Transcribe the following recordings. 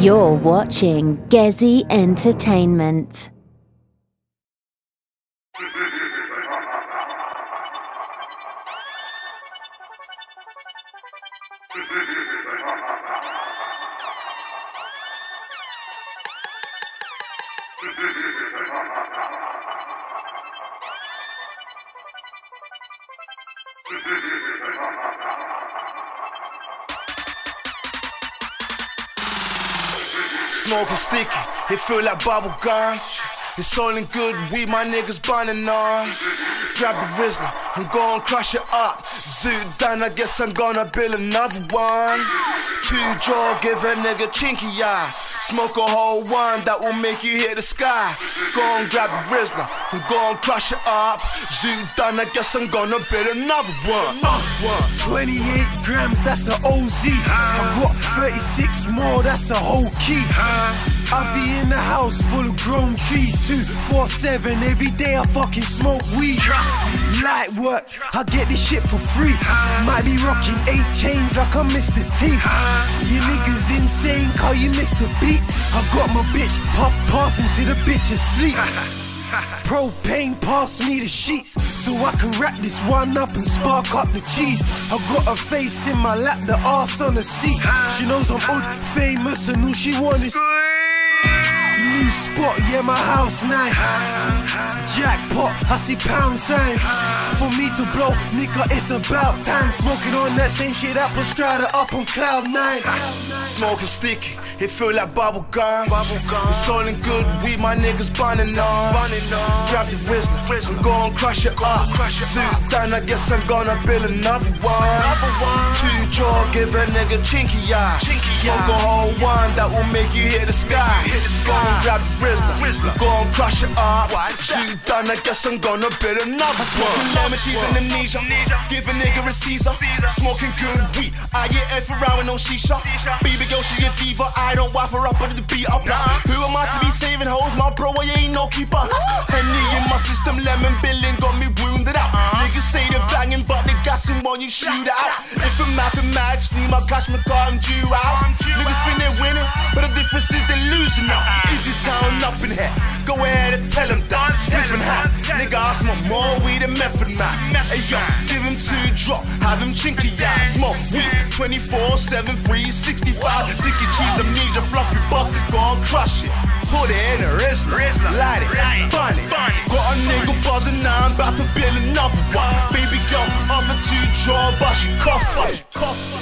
You're watching Gezzi Entertainment. Smoking sticky, it feel like bubble gum. It's all in good weed, my niggas burning on. Grab the Rizla and go and crush it up. Zoot down, I guess I'm gonna build another one. Two jaw, give a nigga chinky eye. Smoke a whole one that will make you hit the sky. Go and grab the Rizla and go and crush it up. Zoot down, I guess I'm gonna build another one. One. 28 grams, that's a OZ. I got 36 more, that's a whole key. I be in the house full of grown trees, 247. Every day I fucking smoke weed. Light work, I get this shit for free. Might be rocking eight chains like I'm Mr. T. You niggas insane, call you Mr. Beat. I got my bitch puff passing to the bitch asleep. Propane pass me the sheets so I can wrap this one up and spark up the cheese. I got a face in my lap, the ass on the seat. She knows I'm old, famous, and all she want is new spot. Yeah, my house nice. Jackpot, I see pound signs. For me to blow, nigga, it's about time. Smoking on that same shit Apple Strata up on cloud nine. Smoking sticky, it feel like bubble gum. Bubble gum. It's all in good weed, my niggas burning on. Burning on. Grab the Rizla, and go and crush it up. Crush it Zoot down, I guess I'm gonna build another one. Another one. Two jaw, give a nigga chinky eye. Chinky Smoke a whole one that will make you hit the sky. Hit the sky. Grab the Rizla, ah. Rizla. go and crush it up. Zoot down, I guess I'm gonna build another one. Lemon cheese and amnesia. Give a nigga a Caesar. Smoking good weed. I get F around with no shisha. Baby girl, she a diva. I don't wife her up, but the beat up. Who am I to be saving hoes? My bro, I ain't no keeper. Henny in my system, lemon billing got me wounded out. Uh-huh. Niggas say they when you shoot out. If I'm mathematics, need my cash, my car, I'm due out. Niggas think they're winning, but the difference is they're losing now. Easy town up in here. Go ahead and tell them that. Different hat. Nigga, ask my more weed and method man. Hey yo, give him two drop, have him chinky ass. Smoke weed 24, 7, 365. Sticky cheese, amnesia, fluffy buff. Go and crush it. Put it in a Rizla, light it, burn it. Got a nigga buzzing now, I'm about to build another one. Baby two draw, but she cough it.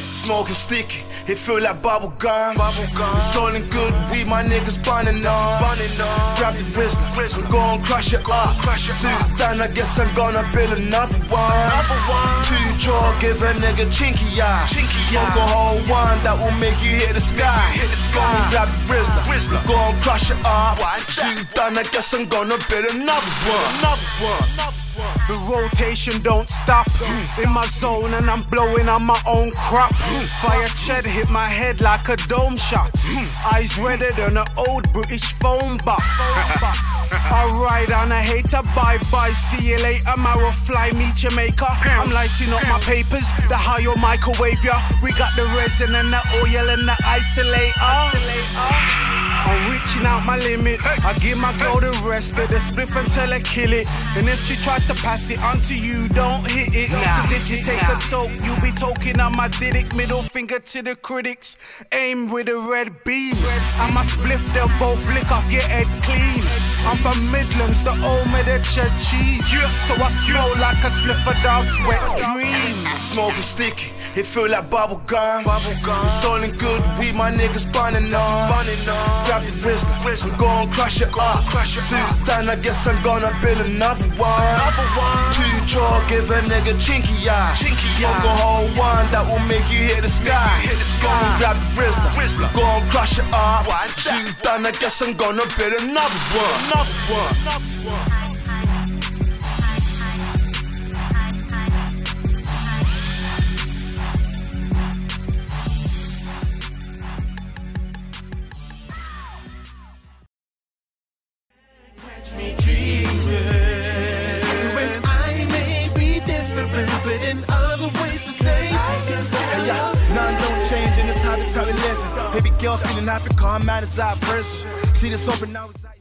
Smoking sticky, it feel like bubble gum. Bubble gum. It's all in good weed, my niggas burning on. Burning on. Grab the Rizla, and go and crush it up. Crush it down, I guess I'm gonna build another one. Another one. Two draw, give a nigga chinky eye. Chinky Smoke a whole one that will make you hit the sky. Hit the sky. Grab the Rizla, Rizla. go and crush it up. Zoot down, I guess I'm gonna build another one. Another one. The rotation don't stop. In my zone and I'm blowing on my own crop. Fire ched hit my head like a dome shot. Eyes redder than an old British phone box. I ride on a hater, bye bye, see you later. Marrow fly me Jamaica. I'm lighting up my papers, the higher microwave ya. We got the resin and the oil and the isolator. I'm reaching out my limit. I give my girl the rest of the spliff until I kill it. And if she tries to pass it on to you, don't hit it. Cause if you take a toke, you be talking on my dick. Middle finger to the critics. Aim with a red beam. I must spliff, they'll both lick off your head clean. I'm from Midlands, the home of the cheese. So I smell like a slipper dog's wet dream. Smoking sticky, it feel like bubble gum. Bubble gum. It's all in good weed, my niggas burning on. Burning on. Grab the Rizla, and go and crush it up. Crush it down, I guess I'm gonna build another one. Another one. Two draw, give a nigga chinky eye. Chinky Smoke a whole one that will make you hit the sky. Hit the sky. Go and grab the Rizla. go and crush it up. Zoot down, I guess I'm gonna build another one. Another one. Another one. Girl feeling happy, calm man is out of prison. See this open now, out.